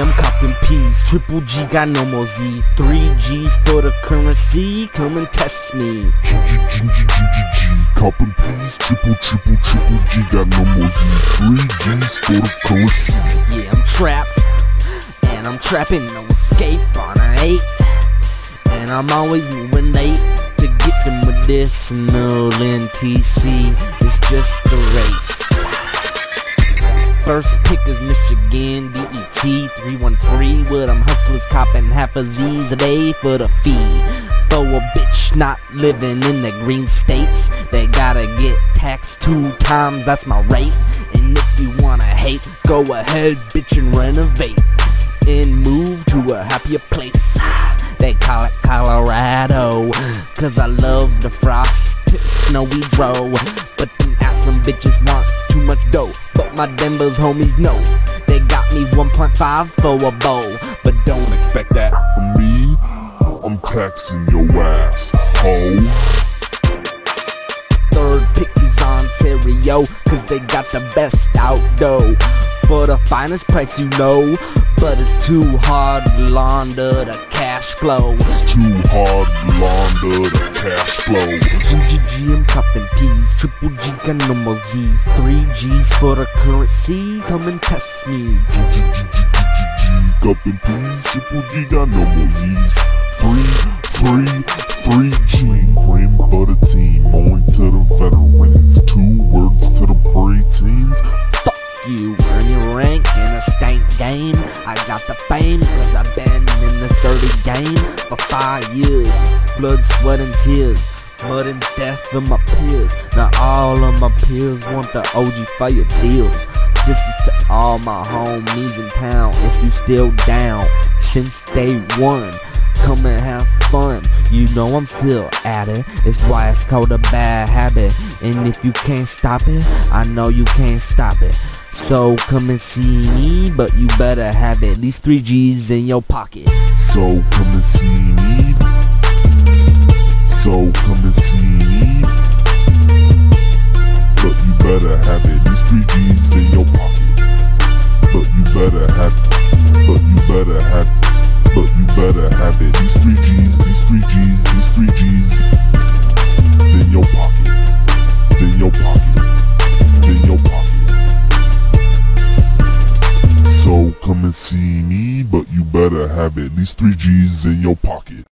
I'm copping P's. Triple G got no more Z's. Three G's for the currency. Come and test me. G G G G G G G. Copping P's. Triple triple triple G got no more Z's. Three G's for the currency. Yeah, I'm trapped. And I'm trapping, no escape on an eight. And I'm always moving late to get them medicinal NTC. It's just a race. First pick is Michigan DET 313 with them hustlers copping half a Z's a day for the fee. For a bitch not living in the green states, they gotta get taxed two times, that's my rate. And if you wanna hate, go ahead, bitch, and renovate. And move to a happier place. They call it Colorado, cause I love the frost, snowy dro. But them ass them bitches want My Denver's homies know they got me 1.5 for a bow. But don't Expect that from me. I'm taxing your ass, ho. third pick is Ontario, cause they got the best outdoor. For the finest price, you know. But it's too hard to launder the cash flow. It's too hard to launder the cash flow. GGG, I'm copping P's. Triple G got no more Z's. Three G's for the currency. Come and test me. G G G G G G G. Copping P's. Triple G got no more Z's. Free, free, free G. Cream the team. Only to the veterans. Two words to the preteens. Fuck you, earn your rank in a stank game. Got the fame cause I've been in this dirty game for five years. Blood, sweat, and tears. Mud and death of my peers. Now all of my peers want the OG fire deals. This is to all my homies in town. If you still down since day one, come and have fun. You know I'm still at it. It's why it's called a bad habit. And if you can't stop it, I know you can't stop it. So come and see me, but you better have at least three G's in your pocket. So come and see me. So come and see me. See me, but you better have at least three G's in your pocket.